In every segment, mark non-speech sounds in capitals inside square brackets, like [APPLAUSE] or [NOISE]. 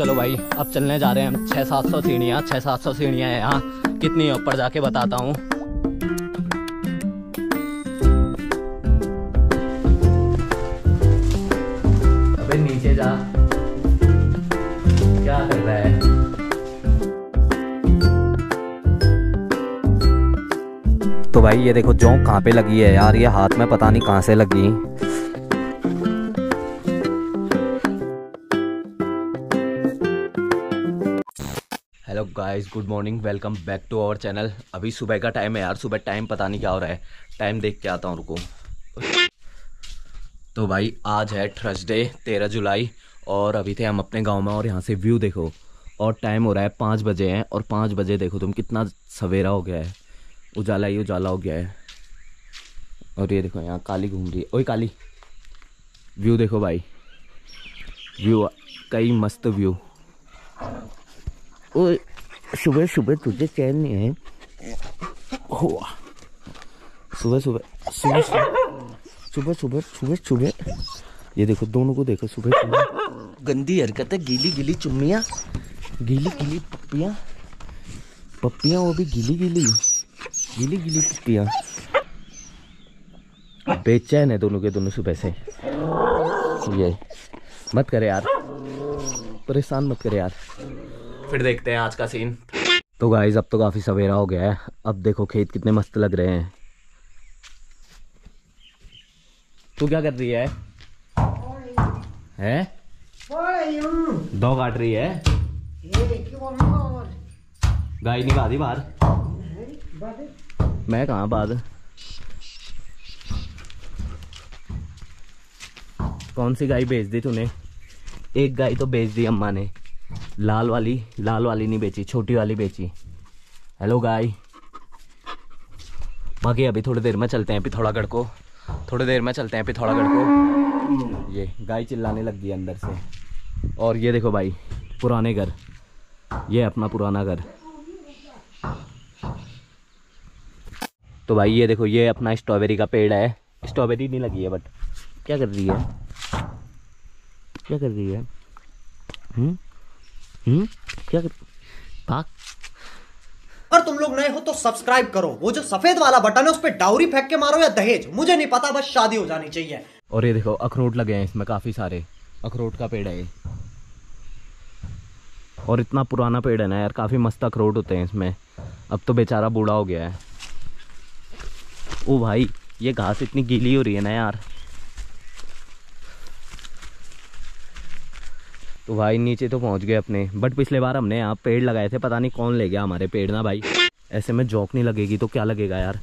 चलो भाई, अब चलने जा रहे हैं हम। छः सात सौ सीढ़ियाँ छः सात सौ सीढ़ियाँ हैं यहाँ। कितनी ऊपर जाके बताता हूँ। जा। तो भाई, ये देखो, जोंक कहाँ पे लगी है यार? ये हाथ में पता नहीं कहाँ से लगी। Hello guys good morning welcome back to our channel अभी सुबह का टाइम है यार। सुबह टाइम पता नहीं क्या हो रहा है। टाइम देख के आता हूँ, रुको। तो भाई, आज है थर्सडे तेरह जुलाई, और अभी थे हम अपने गाँव में, और यहाँ से व्यू देखो। और टाइम हो रहा है पाँच बजे हैं, और पाँच बजे देखो तुम कितना सवेरा हो गया है। उजाला ही उजाला हो गया है। और ये देखो, यहाँ काली घूम रही है। ओए, काली। व्यू देखो भाई। व्यू कई मस्त व्यू ओए सुबह सुबह तुझे चैन नहीं है। हुआ। सुबह सुबह सुबह सुबह सुबह सुबह सुबह ये देखो दोनों को देखो सुबह सुबह गंदी हरकत है गीली गीली चुम्मियाँ गीली गीली पप्पियाँ। पप्पियाँ वो भी गीली गीली गीली गीली पप्पियाँ। बेचैन है दोनों के दोनों सुबह से। ये मत करे यार। परेशान मत करे यार। फिर देखते हैं आज का सीन तो गाइज़ अब तो काफ़ी सवेरा हो गया है। अब देखो खेत कितने मस्त लग रहे हैं। तू क्या कर रही है? हैं? दो काट रही है। गाय नहीं बाधी बाहर। मैं कहा बाद कौन सी गाय बेच दी तूने? एक गाय तो बेच दी अम्मा ने। लाल वाली लाल वाली नहीं बेची, छोटी वाली बेची। हेलो गाय बाकी अभी थोड़ी देर में चलते हैं पिथौरागढ़ को। थोड़ी देर में चलते हैं पिथौरागढ़ को। ये गाय चिल्लाने लग गई अंदर से। और ये देखो भाई, पुराने घर। ये अपना पुराना घर। तो भाई ये देखो, ये अपना स्ट्रॉबेरी का पेड़ है। स्ट्रॉबेरी नहीं लगी है बट क्या कर रही है? क्या कर रही है? हम्म? हम्म? क्या कर भाग अगर तुम लोग नए हो तो सब्सक्राइब करो। वो जो सफ़ेद वाला बटन है उस पर डाउरी फेंक के मारो या दहेज। मुझे नहीं पता बस शादी हो जानी चाहिए। और ये देखो अखरोट लगे हैं इसमें काफ़ी सारे। अखरोट का पेड़ है ये। और इतना पुराना पेड़ है ना यार काफ़ी मस्त अखरोट होते हैं इसमें। अब तो बेचारा बूढ़ा हो गया है। ओ भाई ये घास इतनी गीली हो रही है ना यार। तो भाई नीचे तो पहुँच गए अपने। बट पिछले बार हमने यहाँ पेड़ लगाए थे पता नहीं कौन ले गया हमारे पेड़ ना भाई। ऐसे में जौक नहीं लगेगी तो क्या लगेगा यार?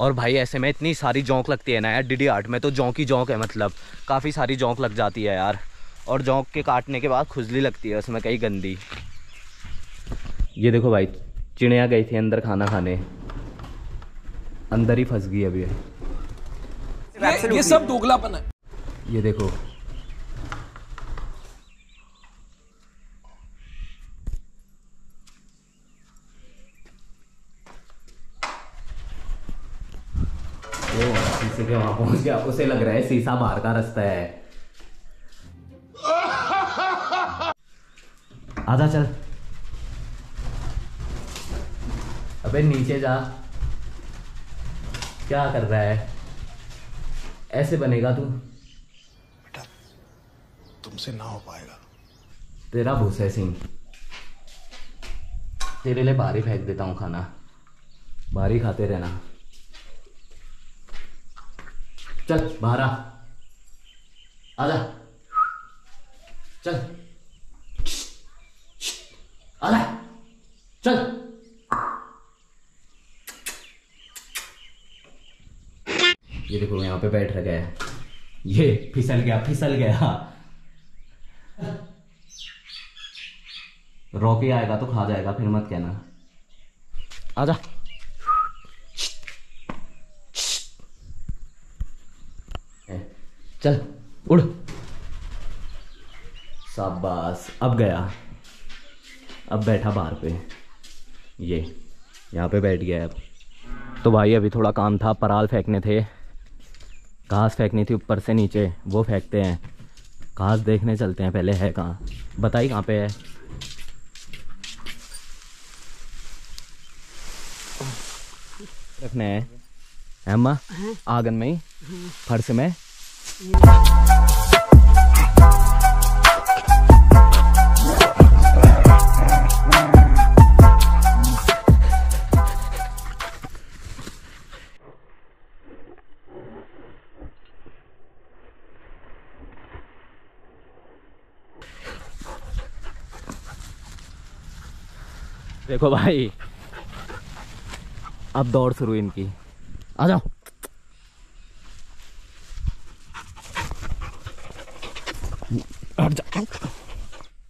और भाई ऐसे में इतनी सारी जौक लगती है ना यार डी आर्ट में तो जौक ही जौक है मतलब। काफ़ी सारी जौक लग जाती है यार। और जौक के काटने के बाद खुजली लगती है उसमें कई गंदी। ये देखो भाई चिड़िया गई थी अंदर खाना खाने। अंदर ही फंस गई अभी। ये, ये सब दोगलापन है। ये देखो शीशे के वहाँ पहुँच गया। उसे लग रहा है शीशा बाहर का रास्ता है। [LAUGHS] आजा चल। अबे नीचे जा। क्या कर रहा है? ऐसे बनेगा तू। बेटा तुमसे ना हो पाएगा। तेरा भूस है सिंह तेरे लिए बाहर ही फेंक देता हूँ खाना। बाहर ही खाते रहना। चल, बाहर आ। आजा चल। आजा चल। ये देखो, यहाँ पे बैठ गया। है ये फिसल गया फिसल गया। रॉकी आएगा तो खा जाएगा, फिर मत कहना। आजा चल उड़। शाबाश अब गया। अब बैठा बाहर पे। ये यहाँ पे बैठ गया अब। तो भाई अभी थोड़ा काम था पराल फेंकने थे। घास फेंकनी थी ऊपर से नीचे वो फेंकते हैं। घास देखने चलते हैं पहले है कहाँ? बताइए कहाँ पे है? रखने है। है? अम्मा आँगन में ही? फर्श में? देखो भाई अब दौड़ शुरू इनकी। आ जाओ।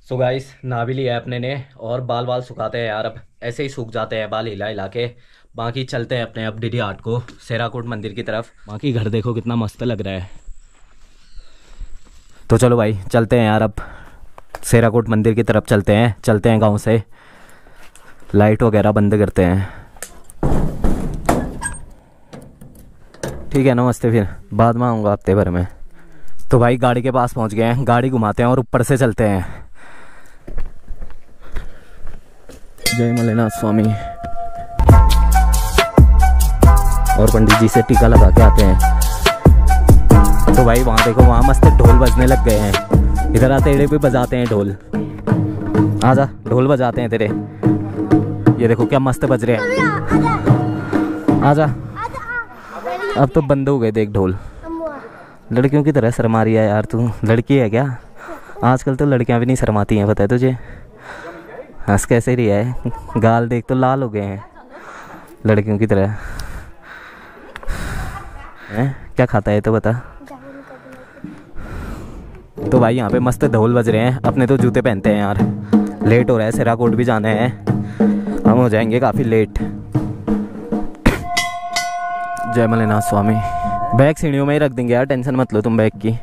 सो गाइस ना भी लिया अपने ने और बाल बाल सुखाते हैं यार अब। ऐसे ही सूख जाते हैं बाल हिला हिला के। बाकी चलते हैं अपने अब डीडी आर्ट को, सेराकोट मंदिर की तरफ़। बाकी घर देखो कितना मस्त लग रहा है। तो चलो भाई, चलते हैं यार अब। सेराकोट मंदिर की तरफ़ चलते हैं चलते हैं गाँव से। लाइट वगैरह बंद करते हैं। ठीक है नमस्ते फिर, बाद में आऊँगा हफ़्ते भर में। तो भाई गाड़ी के पास पहुँच गए हैं, गाड़ी घुमाते हैं और ऊपर से चलते हैं। जय मलेनाथ स्वामी। और पंडित जी से टीका लगा के आते हैं। तो भाई वहाँ देखो, वहाँ मस्त ढोल बजने लग गए हैं। इधर आते एड़े पे बजाते हैं ढोल। आजा ढोल बजाते हैं तेरे। ये देखो क्या मस्त बज रहे हैं। आजा अब तो बंद हो गए, देख ढोल। लड़कियों की तरह शर्मा रही है यार तू। लड़की है क्या? आजकल तो लड़कियाँ भी नहीं शर्माती हैं, पता है तुझे? हंस कैसे रही है? गाल देख तो लाल हो गए हैं, लड़कियों की तरह। हैं? क्या खाता है तो बता। तो भाई यहाँ पे मस्त ढोल बज रहे हैं, अपने तो जूते पहनते हैं यार। लेट हो रहा है सिराकोट भी जाना है। हम हो जाएँगे काफ़ी लेट। जय मलेनाथ स्वामी। बैग सीढ़ियों में ही रख देंगे यार, टेंशन मत लो तुम बैग की।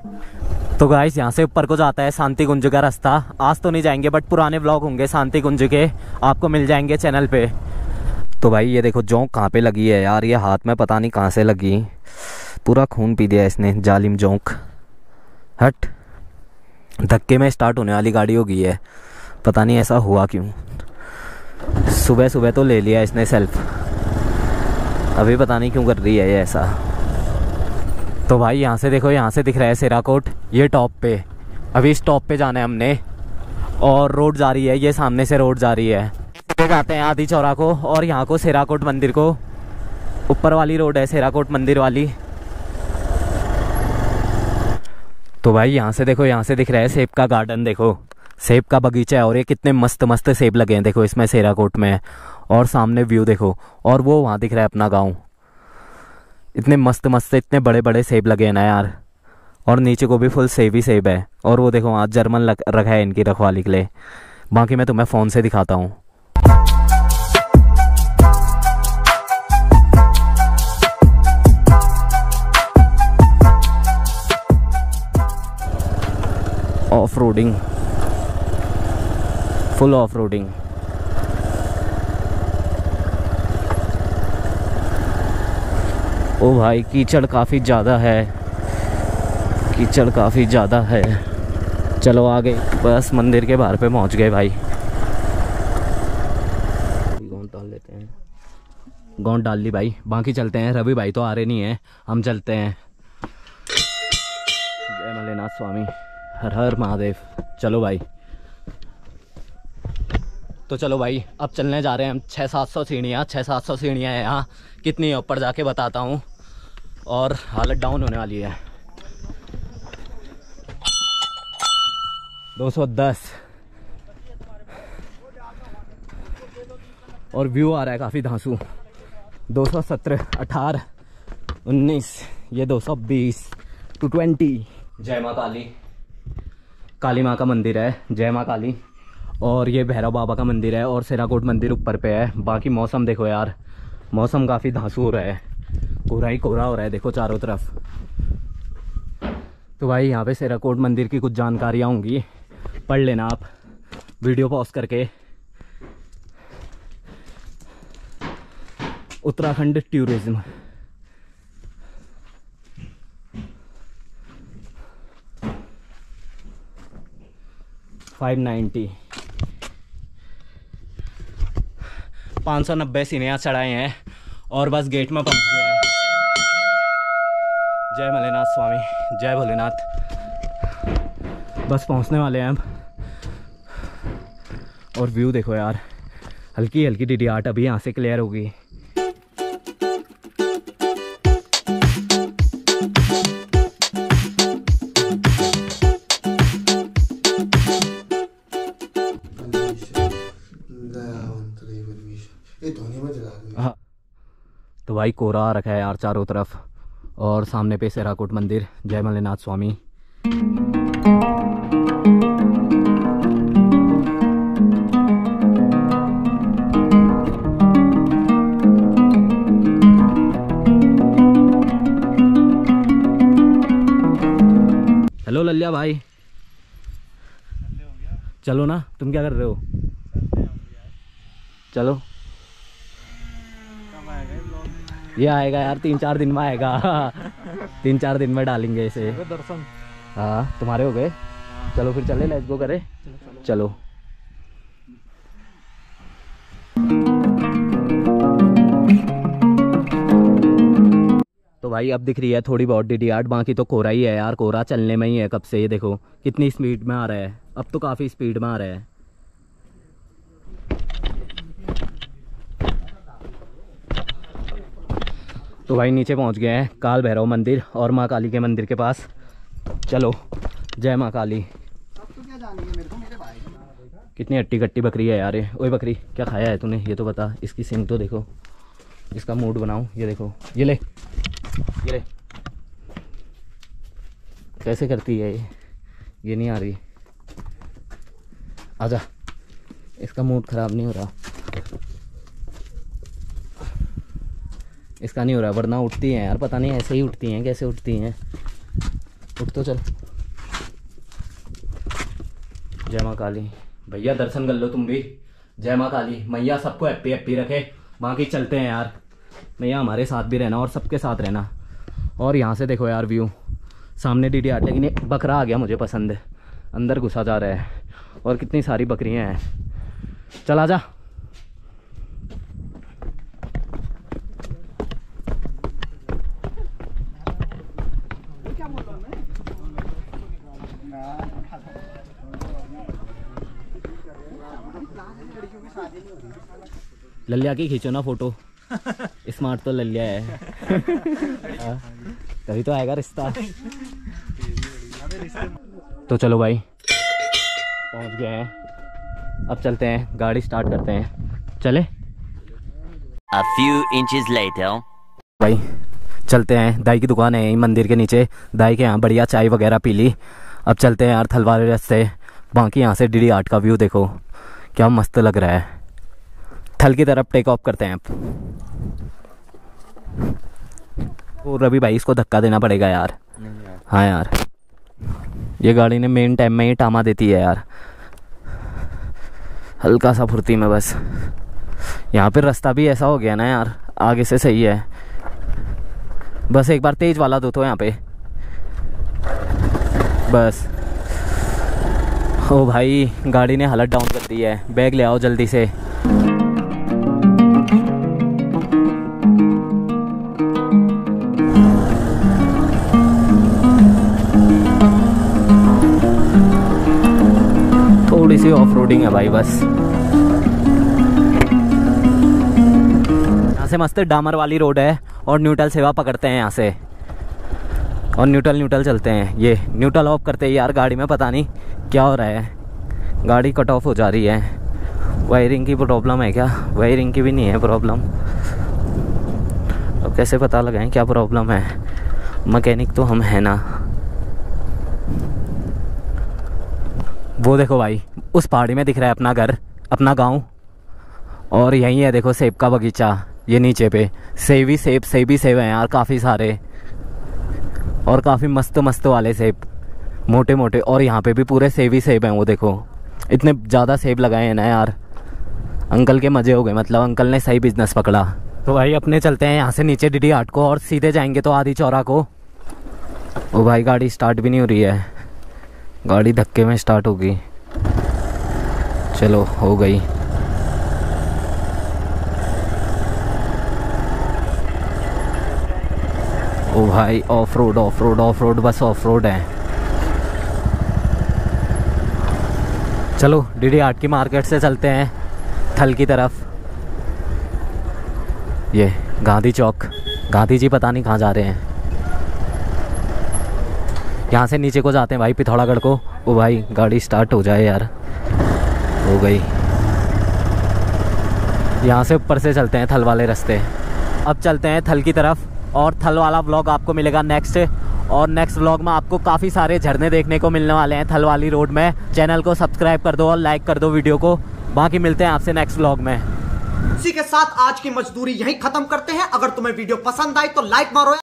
तो गाइस यहाँ से ऊपर को जाता है शांति कुंज का रास्ता। आज तो नहीं जाएँगे बट पुराने ब्लॉग होंगे शांति कुंज के। आपको मिल जाएँगे चैनल पे। तो भाई, ये देखो जोंक कहाँ पे लगी है यार। ये हाथ में पता नहीं कहाँ से लगी। पूरा खून पी दिया इसने, जालिम जोंक। हट। धक्के में स्टार्ट होने वाली गाड़ी हो गई है। पता नहीं ऐसा हुआ क्यों। सुबह सुबह तो ले लिया इसने सेल्फ अभी पता नहीं क्यों कर रही है ये ऐसा। तो भाई, यहाँ से देखो, यहाँ से दिख रहा है सेराकोट। ये टॉप पे। अभी इस टॉप पे जाना है हमने। और रोड जा रही है, ये सामने से रोड जा रही है। आते हैं आदि चौरा को और यहाँ को सेराकोट मंदिर को। ऊपर वाली रोड है, सेराकोट मंदिर वाली। तो भाई, यहाँ से देखो, यहाँ से दिख रहा है सेब का गार्डन, देखो। सेब का बगीचा है और ये कितने मस्त मस्त सेब लगे हैं, देखो, इसमें सेराकोट में। और सामने व्यू देखो, और वो वहाँ दिख रहा है अपना गाँव। इतने मस्त मस्त, इतने बड़े बड़े सेब लगे हैं ना यार। और नीचे को भी फुल सेब ही सेब है। और वो देखो, आज जर्मन लग, रखा है इनकी रखवाली के लिए। बाकी मैं तुम्हें फ़ोन से दिखाता हूँ। Off roading full off roading ओ भाई, कीचड़ काफ़ी ज़्यादा है। कीचड़ काफ़ी ज़्यादा है। चलो आगे, बस मंदिर के बाहर पे पहुँच गए भाई। गौंड डाल लेते हैं। गौंड डाल ली भाई। बाकी चलते हैं। रवि भाई तो आ रहे नहीं हैं। हम चलते हैं। जय मलेनाथ स्वामी। हर हर महादेव। चलो भाई। तो चलो भाई, अब चलने जा रहे हैं हम। छः सात सौ सीढ़ियाँ, छः सात सौ सीढ़ियाँ हैं यहाँ। कितनी है ऊपर जाके बताता हूँ। और हालत डाउन होने वाली है। 210 और व्यू आ रहा है काफ़ी धांसू। 217 18 19 ये 220 टू ट्वेंटी जय माँ काली। काली माँ का मंदिर है। जय माँ काली। और ये भैरव बाबा का मंदिर है और सेराकोट मंदिर ऊपर पे है। बाकी मौसम देखो यार, मौसम काफ़ी धांसू हो रहा है। कोहरा ही कोहरा हो रहा है, देखो चारों तरफ़। तो भाई यहाँ पे सेराकोट मंदिर की कुछ जानकारियाँ होंगी। पढ़ लेना आप, वीडियो पॉज करके। उत्तराखंड टूरिज़्म। Five ninety. पाँच सौ नब्बे सीनिया चढ़ाए हैं और बस गेट में पहुँच गए हैं। जय भोलेनाथ स्वामी, जय भोलेनाथ। बस पहुँचने वाले हैं हम और व्यू देखो यार हल्की हल्की डी आर्ट अभी यहाँ से क्लियर होगी। भाई कोरा रखा है यार चारों तरफ़। और सामने पे सेराकोट मंदिर। जय मल्लेनाथ स्वामी। हेलो लल्लिया भाई। चलो ना, तुम क्या कर रहे हो? चलो। ये आएगा यार तीन चार दिन में आएगा। [LAUGHS] तीन चार दिन में डालेंगे इसे। दर्शन। हाँ तुम्हारे हो गए। चलो फिर चले लेट्स गो करे। चलो। तो भाई अब दिख रही है थोड़ी बहुत डी आर्ट बाकी तो कोरा ही है यार। कोरा चलने में ही है कब से ये देखो। कितनी स्पीड में आ रहा है। अब तो काफ़ी स्पीड में आ रहा है। तो भाई नीचे पहुँच गए हैं काल भैरव मंदिर और माँ काली के मंदिर के पास। चलो, जय माँ काली। कितनी अट्टी कट्टी बकरी है यार ओए बकरी, क्या खाया है तूने? ये तो बता, इसकी सिंग तो देखो। इसका मूड बनाऊँ ये देखो। ये ले ये ले। कैसे करती है ये? ये नहीं आ रही। आजा, इसका मूड ख़राब नहीं हो रहा। इसका नहीं हो रहा, वरना उठती हैं यार, पता नहीं ऐसे ही उठती हैं, कैसे उठती हैं। उठ तो चल। जय माँ काली। भैया दर्शन कर लो तुम भी। जय माँ काली। मैया सबको हैप्पी हैप्पी रखे। बाकी चलते हैं यार। मैया हमारे साथ भी रहना और सबके साथ रहना। और यहाँ से देखो यार व्यू सामने डी डी आर लेकिन ये बकरा आ गया मुझे पसंद। है अंदर घुसा जा रहा है। और कितनी सारी बकरियाँ हैं। चला जा। ललिया की खींचो ना फ़ोटो। स्मार्ट तो ललिया है। [LAUGHS] तभी तो आएगा रिश्ता। [LAUGHS] तो चलो भाई पहुँच गए हैं। अब चलते हैं गाड़ी स्टार्ट करते हैं। चले? A few inches later. भाई चलते हैं। दाई की दुकान है यहीं मंदिर के नीचे। दाई के यहाँ बढ़िया चाय वगैरह पी ली। अब चलते हैं यार थलवार रास्ते। बाकी यहाँ से डी आर्ट का व्यू देखो। क्या मस्त लग रहा है। थल की तरफ़ टेक ऑफ़ करते हैं अब तो रवि भाई इसको धक्का देना पड़ेगा यार। हाँ यार। ये गाड़ी ने मेन टाइम में ही टामा देती है यार। हल्का सा फुर्ती में बस। यहाँ पे रास्ता भी ऐसा हो गया ना यार। आगे से सही है। बस एक बार तेज वाला दो तो यहाँ पे। बस। ओ भाई गाड़ी ने हालत डाउन कर दी है। बैग ले आओ जल्दी से। सी ऑफ़ रोडिंग है भाई, बस। यहाँ से मस्त डामर वाली रोड है और न्यूट्रल सेवा पकड़ते हैं यहाँ से। और न्यूट्रल न्यूट्रल चलते हैं। ये न्यूट्रल ऑफ़ करते हैं यार, गाड़ी में पता नहीं क्या हो रहा है। गाड़ी कट ऑफ़ हो जा रही है। वायरिंग की प्रॉब्लम है क्या? वायरिंग की भी नहीं है प्रॉब्लम अब कैसे पता लगाएँ क्या प्रॉब्लम है? मकैनिक तो हम हैं ना। वो देखो भाई, उस पहाड़ी में दिख रहा है अपना घर, अपना गाँव। और यहीं है देखो, सेब का बगीचा, ये नीचे पे। सेब ही सेब सेब ही सेब हैं यार, काफ़ी सारे। और काफ़ी मस्त मस्त वाले सेब मोटे मोटे और यहाँ पे भी पूरे सेब ही सेब हैं वो देखो। इतने ज़्यादा सेब लगाए हैं ना यार। अंकल के मज़े हो गए मतलब अंकल ने सही बिज़नेस पकड़ा। तो भाई, अपने चलते हैं यहाँ से नीचे डी आर्ट को, और सीधे जाएँगे तो आदि चौरा को। ओ भाई, गाड़ी स्टार्ट भी नहीं हो रही है। गाड़ी धक्के में स्टार्ट होगी चलो, हो गई। ओ भाई off road off road off road बस ऑफ़ रोड है। चलो डी डी आर्ट की मार्केट से चलते हैं, थल की तरफ़। ये, गांधी चौक। गांधी जी पता नहीं कहाँ जा रहे हैं। यहाँ से नीचे को जाते हैं भाई, पिथौरागढ़ को। ओ भाई, गाड़ी स्टार्ट हो जाए यार। हो गई। यहाँ से ऊपर से चलते हैं थल वाले रास्ते। अब चलते हैं थल की तरफ़ और थल वाला ब्लॉग आपको मिलेगा नेक्स्ट और नेक्स्ट व्लॉग में आपको काफ़ी सारे झरने देखने को मिलने वाले हैं थल वाली रोड में। चैनल को सब्सक्राइब कर दो और लाइक कर दो वीडियो को। बाकी मिलते हैं आपसे नेक्स्ट व्लॉग में। इसी के साथ आज की मजदूरी यहीं खत्म करते हैं। अगर तुम्हें वीडियो पसंद आई तो लाइक मारो